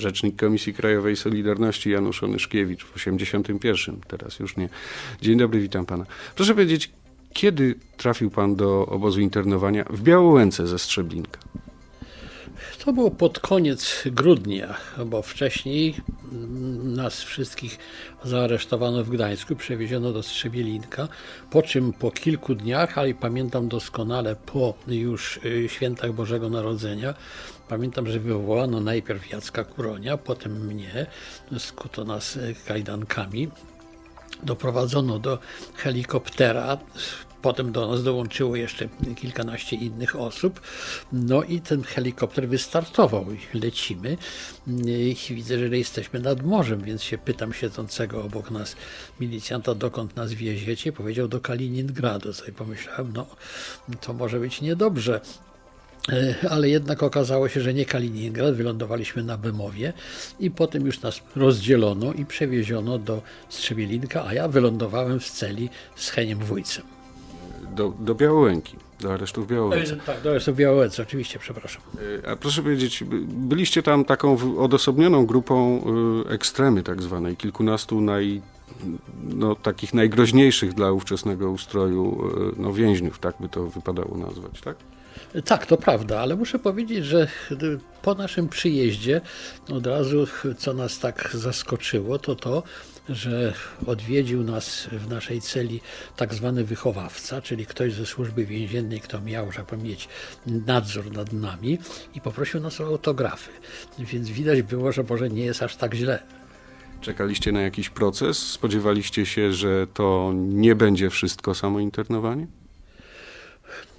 rzecznik Komisji Krajowej Solidarności Janusz Onyszkiewicz w 81, teraz już nie. Dzień dobry, witam pana. Proszę powiedzieć, kiedy trafił pan do obozu internowania w Białołęce ze Strzeblinka? To było pod koniec grudnia, bo wcześniej nas wszystkich zaaresztowano w Gdańsku, przewieziono do Strzebielinka, po czym po kilku dniach, ale pamiętam doskonale po już y, świętach Bożego Narodzenia, pamiętam, że wywołano najpierw Jacka Kuronia, potem mnie, skuto nas y, kajdankami, doprowadzono do helikoptera Potem do nas dołączyło jeszcze kilkanaście innych osób. No i ten helikopter wystartował lecimy. Widzę, że jesteśmy nad morzem, więc się pytam siedzącego obok nas milicjanta, dokąd nas wieziecie. Powiedział do Kaliningradu. Sobie pomyślałem, no to może być niedobrze e, ale jednak okazało się, że nie Kaliningrad, wylądowaliśmy na Bemowie i potem już nas rozdzielono i przewieziono do Strzebielinka, a ja wylądowałem w celi z Heniem Wójcem do, do Białołęki, do aresztu w Białołęce. Tak, do aresztu w Białołęce, oczywiście, przepraszam. E, a proszę powiedzieć, byliście tam taką odosobnioną grupą e, ekstremy tak zwanej, kilkunastu naj, no, takich najgroźniejszych dla ówczesnego ustroju e, no, więźniów, tak by to wypadało nazwać, tak? Tak, to prawda, ale muszę powiedzieć, że po naszym przyjeździe od razu, co nas tak zaskoczyło, to to, że odwiedził nas w naszej celi tak zwany wychowawca, czyli ktoś ze służby więziennej, kto miał, że tak mieć nadzór nad nami i poprosił nas o autografy. Więc widać było, że może nie jest aż tak źle. Czekaliście na jakiś proces? Spodziewaliście się, że to nie będzie wszystko samo internowanie?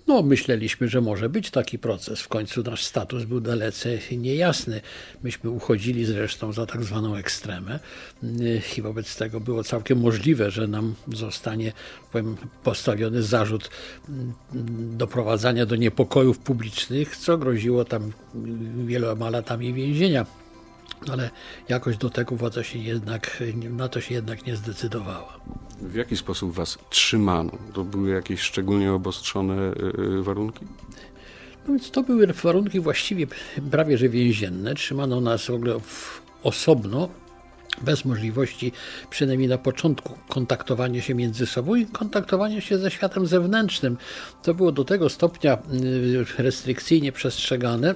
No, myśleliśmy, że może być taki proces. W końcu nasz status był dalece niejasny. Myśmy uchodzili zresztą za tak zwaną ekstremę i wobec tego było całkiem możliwe, że nam zostanie powiem, postawiony zarzut doprowadzania do niepokojów publicznych, co groziło tam wieloma latami więzienia ale jakoś do tego władza się jednak, na to się jednak nie zdecydowała. W jaki sposób was trzymano? To były jakieś szczególnie obostrzone y, y, warunki? No więc to były warunki właściwie prawie że więzienne. Trzymano nas w ogóle w osobno, bez możliwości, przynajmniej na początku, kontaktowania się między sobą i kontaktowania się ze światem zewnętrznym. To było do tego stopnia y, restrykcyjnie przestrzegane,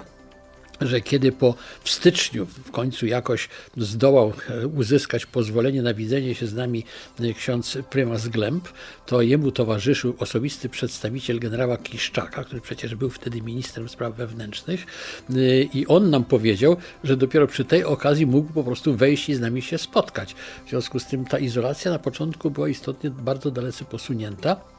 że kiedy po w styczniu w końcu jakoś zdołał e, uzyskać pozwolenie na widzenie się z nami e, ksiądz prymas Glemp, to jemu towarzyszył osobisty przedstawiciel generała Kiszczaka, który przecież był wtedy ministrem spraw wewnętrznych e, i on nam powiedział, że dopiero przy tej okazji mógł po prostu wejść i z nami się spotkać. W związku z tym ta izolacja na początku była istotnie bardzo dalece posunięta.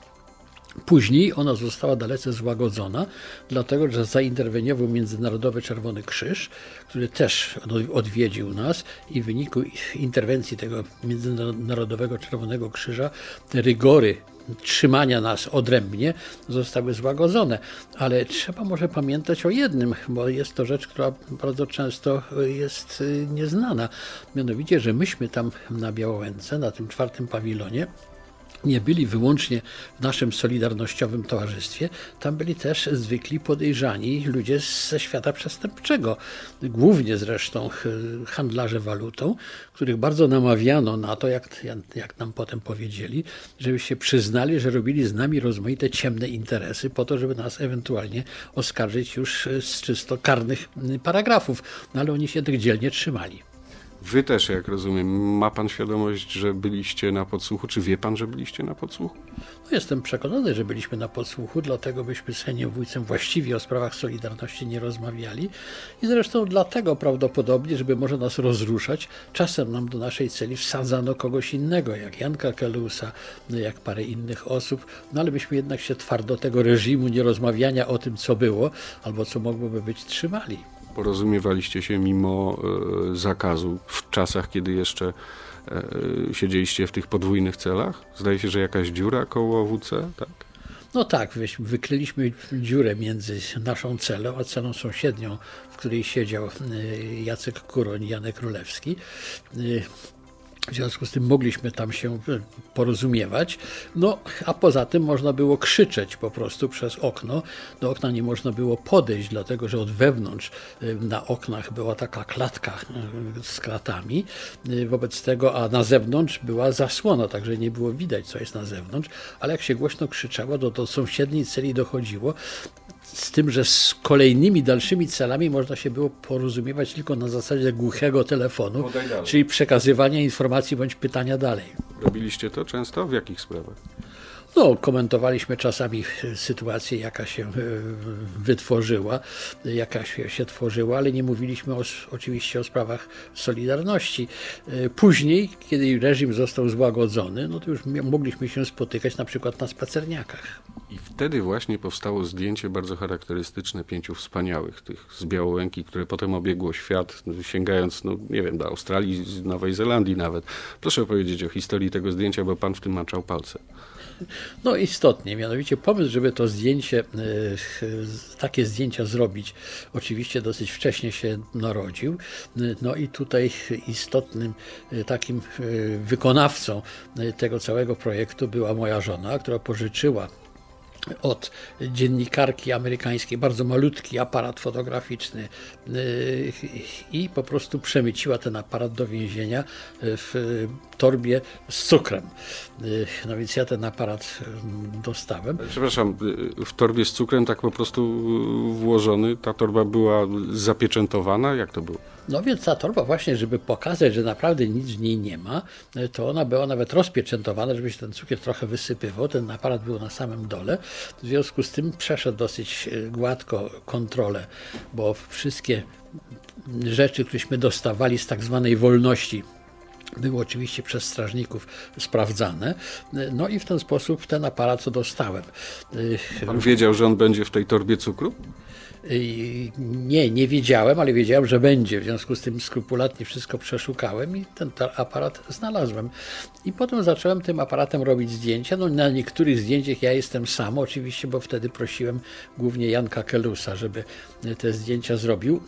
Później ona została dalece złagodzona, dlatego że zainterweniował Międzynarodowy Czerwony Krzyż, który też odwiedził nas i w wyniku interwencji tego Międzynarodowego Czerwonego Krzyża te rygory trzymania nas odrębnie zostały złagodzone. Ale trzeba może pamiętać o jednym, bo jest to rzecz, która bardzo często jest y, nieznana. Mianowicie, że myśmy tam na Białołęce, na tym czwartym pawilonie, nie byli wyłącznie w naszym solidarnościowym towarzystwie, tam byli też zwykli podejrzani ludzie ze świata przestępczego, głównie zresztą handlarze walutą, których bardzo namawiano na to, jak, jak nam potem powiedzieli, żeby się przyznali, że robili z nami rozmaite ciemne interesy po to, żeby nas ewentualnie oskarżyć już z czysto karnych paragrafów, no ale oni się tych dzielnie trzymali. Wy też, jak rozumiem, ma pan świadomość, że byliście na podsłuchu? Czy wie pan, że byliście na podsłuchu? No jestem przekonany, że byliśmy na podsłuchu, dlatego byśmy z Heniem Wójcem właściwie o sprawach Solidarności nie rozmawiali. I zresztą dlatego prawdopodobnie, żeby może nas rozruszać, czasem nam do naszej celi wsadzano kogoś innego, jak Janka Kelusa, jak parę innych osób, no ale byśmy jednak się twardo tego reżimu nie o tym, co było, albo co mogłoby być, trzymali porozumiewaliście się mimo e, zakazu w czasach, kiedy jeszcze e, siedzieliście w tych podwójnych celach? Zdaje się, że jakaś dziura koło WC, tak? No tak, wykryliśmy dziurę między naszą celą, a celą sąsiednią, w której siedział e, Jacek Kuroń Janek Królewski. W związku z tym mogliśmy tam się e, porozumiewać. No, a poza tym można było krzyczeć po prostu przez okno. Do okna nie można było podejść, dlatego że od wewnątrz e, na oknach była taka klatka e, z kratami. Wobec tego, a na zewnątrz była zasłona, także nie było widać, co jest na zewnątrz. Ale jak się głośno krzyczało, to do sąsiedniej celi dochodziło z tym, że z kolejnymi dalszymi celami można się było porozumiewać tylko na zasadzie głuchego telefonu, czyli przekazywania informacji bądź pytania dalej. Robiliście to często? W jakich sprawach? No, komentowaliśmy czasami sytuację, jaka się e, wytworzyła, jaka się, się tworzyła, ale nie mówiliśmy o, oczywiście o sprawach Solidarności. E, później, kiedy reżim został złagodzony, no to już mogliśmy się spotykać na przykład na spacerniakach. I wtedy właśnie powstało zdjęcie bardzo charakterystyczne pięciu wspaniałych, tych z Białołęki, które potem obiegło świat, sięgając, no nie wiem, do Australii, Nowej Zelandii nawet. Proszę opowiedzieć o historii tego zdjęcia, bo pan w tym maczał palce. No istotnie, mianowicie pomysł, żeby to zdjęcie, e, takie zdjęcia zrobić, oczywiście dosyć wcześnie się narodził. No i tutaj istotnym e, takim e, wykonawcą tego całego projektu była moja żona, która pożyczyła od dziennikarki amerykańskiej bardzo malutki aparat fotograficzny y, i po prostu przemyciła ten aparat do więzienia w torbie z cukrem. Y, no więc ja ten aparat y, dostałem. Przepraszam, w torbie z cukrem tak po prostu włożony, ta torba była zapieczętowana? Jak to było? No więc ta torba właśnie, żeby pokazać, że naprawdę nic w niej nie ma, to ona była nawet rozpieczętowana, żeby się ten cukier trochę wysypywał. Ten aparat był na samym dole. W związku z tym przeszedł dosyć e, gładko kontrolę, bo wszystkie rzeczy, któreśmy dostawali z tak zwanej wolności, były oczywiście przez strażników sprawdzane. No i w ten sposób ten aparat dostałem. Pan wiedział, że on będzie w tej torbie cukru? Nie, nie wiedziałem, ale wiedziałem, że będzie. W związku z tym skrupulatnie wszystko przeszukałem i ten aparat znalazłem. I potem zacząłem tym aparatem robić zdjęcia. No, na niektórych zdjęciach ja jestem sam, oczywiście, bo wtedy prosiłem głównie Janka Kelusa, żeby te zdjęcia zrobił.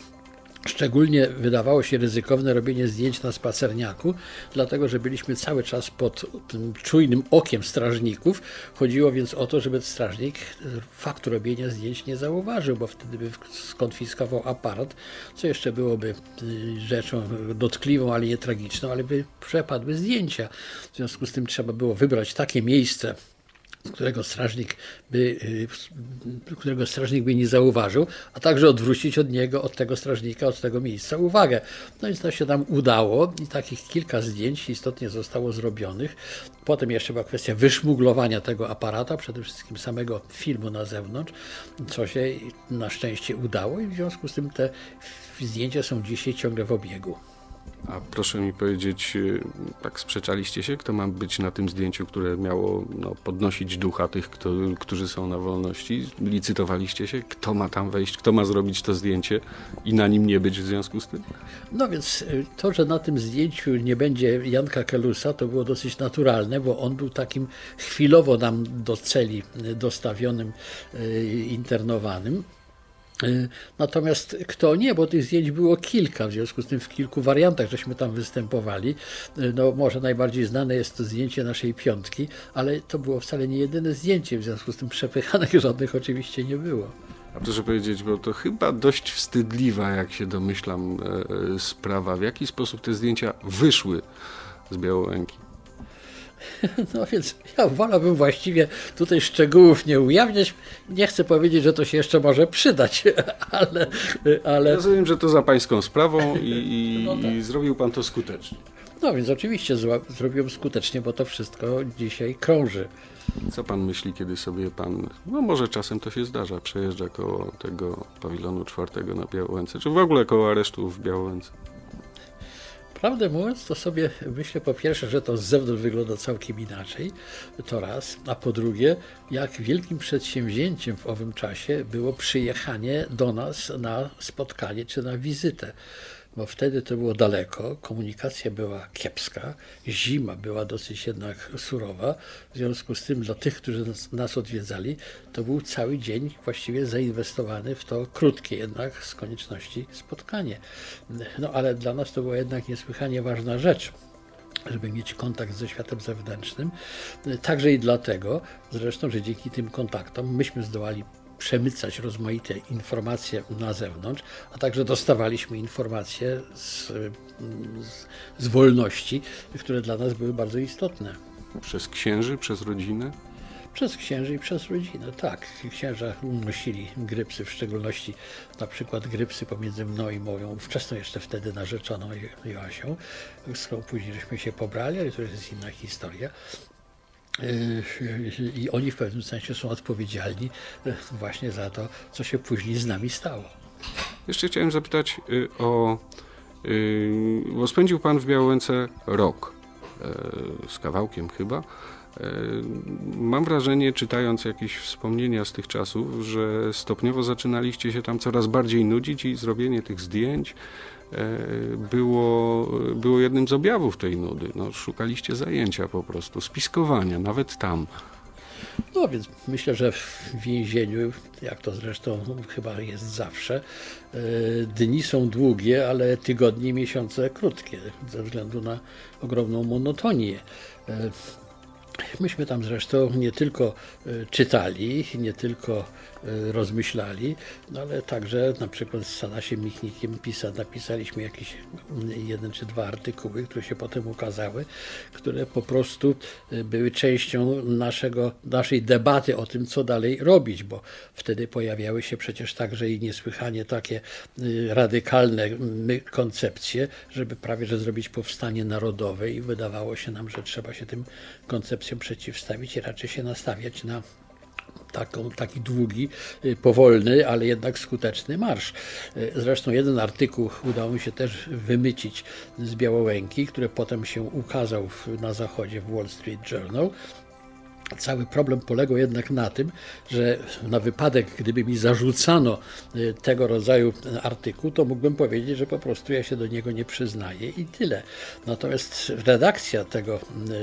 Szczególnie wydawało się ryzykowne robienie zdjęć na spacerniaku, dlatego że byliśmy cały czas pod tym czujnym okiem strażników. Chodziło więc o to, żeby strażnik faktu robienia zdjęć nie zauważył, bo wtedy by skonfiskował aparat, co jeszcze byłoby y, rzeczą dotkliwą, ale nie tragiczną, ale by przepadły zdjęcia. W związku z tym trzeba było wybrać takie miejsce, którego strażnik by, y, którego strażnik by nie zauważył, a także odwrócić od niego, od tego strażnika, od tego miejsca uwagę. No więc to się nam udało i takich kilka zdjęć istotnie zostało zrobionych. Potem jeszcze była kwestia wyszmuglowania tego aparata, przede wszystkim samego filmu na zewnątrz, co się na szczęście udało i w związku z tym te zdjęcia są dzisiaj ciągle w obiegu. A proszę mi powiedzieć, y, tak sprzeczaliście się, kto ma być na tym zdjęciu, które miało no, podnosić ducha tych, kto, którzy są na wolności? Licytowaliście się, kto ma tam wejść, kto ma zrobić to zdjęcie i na nim nie być w związku z tym? No więc y, to, że na tym zdjęciu nie będzie Janka Kelusa, to było dosyć naturalne, bo on był takim chwilowo nam do celi y, dostawionym, internowanym. Y, natomiast kto nie, bo tych zdjęć było kilka, w związku z tym w kilku wariantach żeśmy tam występowali. Y, no, może najbardziej znane jest to zdjęcie naszej piątki, ale to było wcale nie jedyne zdjęcie, w związku z tym przepychanek żadnych oczywiście nie było. A proszę powiedzieć, bo to chyba dość wstydliwa, jak się domyślam, e, e, sprawa. W jaki sposób te zdjęcia wyszły z Białołęki? No więc ja wolałbym właściwie tutaj szczegółów nie ujawniać. Nie chcę powiedzieć, że to się jeszcze może przydać, ale... ale... Rozumiem, że to za pańską sprawą i, i, no tak. i zrobił pan to skutecznie. No więc oczywiście zrobiłem skutecznie, bo to wszystko dzisiaj krąży. Co pan myśli, kiedy sobie pan, no może czasem to się zdarza, przejeżdża koło tego pawilonu czwartego na Białołęce, czy w ogóle koło aresztu w Białołęce? Prawdę mówiąc, to sobie myślę po pierwsze, że to z zewnątrz wygląda całkiem inaczej, to raz, a po drugie, jak wielkim przedsięwzięciem w owym czasie było przyjechanie do nas na spotkanie czy na wizytę bo wtedy to było daleko, komunikacja była kiepska, zima była dosyć jednak surowa. W związku z tym dla tych, którzy nas, nas odwiedzali, to był cały dzień właściwie zainwestowany w to krótkie jednak z konieczności spotkanie. No ale dla nas to była jednak niesłychanie ważna rzecz żeby mieć kontakt ze światem zewnętrznym. Także i dlatego, zresztą, że dzięki tym kontaktom myśmy zdołali przemycać rozmaite informacje na zewnątrz, a także dostawaliśmy informacje z, z, z wolności, które dla nas były bardzo istotne. Przez księży, przez rodzinę? Przez księży i przez rodzinę, tak. Księża unosili grypsy, w szczególności na przykład grypsy pomiędzy mną i moją wczesną jeszcze wtedy narzeczoną Joasią, z którą później żeśmy się pobrali, ale to jest inna historia. I oni w pewnym sensie są odpowiedzialni właśnie za to, co się później z nami stało. Jeszcze chciałem zapytać y, o. Y, bo spędził Pan w Białęce rok y, z kawałkiem chyba. Mam wrażenie, czytając jakieś wspomnienia z tych czasów, że stopniowo zaczynaliście się tam coraz bardziej nudzić i zrobienie tych zdjęć E, było, było jednym z objawów tej nudy. No, szukaliście zajęcia po prostu, spiskowania, nawet tam. No więc myślę, że w więzieniu, jak to zresztą chyba jest zawsze, e, dni są długie, ale tygodnie, miesiące krótkie, ze względu na ogromną monotonię. E, myśmy tam zresztą nie tylko czytali, nie tylko Y, rozmyślali, no ale także na przykład z Sanasiem Michnikiem pisa, napisaliśmy jakieś jeden czy dwa artykuły, które się potem ukazały, które po prostu y, były częścią naszego, naszej debaty o tym, co dalej robić, bo wtedy pojawiały się przecież także i niesłychanie takie radykalne koncepcje, żeby prawie że zrobić powstanie narodowe i wydawało się nam, że trzeba się tym koncepcjom przeciwstawić i raczej się nastawiać na taką, taki długi, y, powolny, ale jednak skuteczny marsz. Y, zresztą jeden artykuł udało mi się też wymycić z Białołęki, który potem się ukazał na zachodzie w Wall Street Journal Cały problem polegał jednak na tym, że na wypadek, gdyby mi zarzucano y, tego rodzaju artykuł, to mógłbym powiedzieć, że po prostu ja się do niego nie przyznaję i tyle. Natomiast redakcja tego,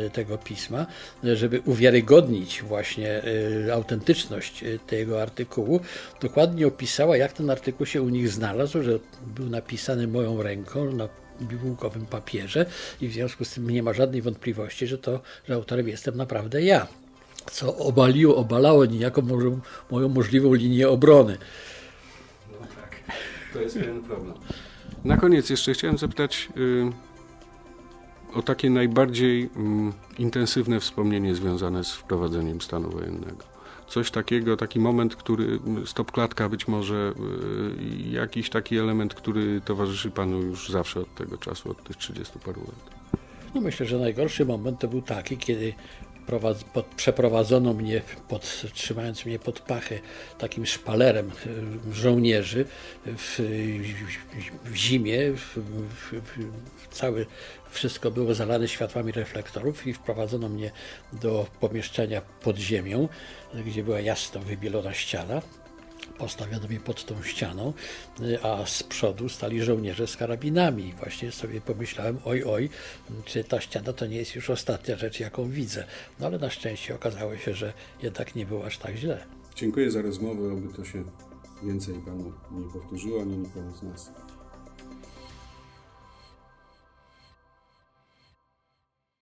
y, tego pisma, żeby uwiarygodnić właśnie y, autentyczność tego artykułu, dokładnie opisała, jak ten artykuł się u nich znalazł, że był napisany moją ręką na bibułkowym papierze i w związku z tym nie ma żadnej wątpliwości, że to, że autorem jestem naprawdę ja co obaliło, obalało niejako moją, moją możliwą linię obrony. No tak, to jest pewien problem. Na koniec jeszcze chciałem zapytać y, o takie najbardziej y, intensywne wspomnienie związane z wprowadzeniem stanu wojennego. Coś takiego, taki moment, który, stop klatka być może, y, jakiś taki element, który towarzyszy Panu już zawsze od tego czasu, od tych 30 paru lat. No myślę, że najgorszy moment to był taki, kiedy pod, przeprowadzono mnie, pod, trzymając mnie pod pachę takim szpalerem e, żołnierzy w, w zimie, w, w, cały, wszystko było zalane światłami reflektorów i wprowadzono mnie do pomieszczenia pod ziemią, gdzie była jasno wybielona ściana postawiono mnie pod tą ścianą, a z przodu stali żołnierze z karabinami. I właśnie sobie pomyślałem, oj, oj, czy ta ściana to nie jest już ostatnia rzecz, jaką widzę. No ale na szczęście okazało się, że jednak nie było aż tak źle. Dziękuję za rozmowę, aby to się więcej Panu nie powtórzyło, ani nikomu z nas.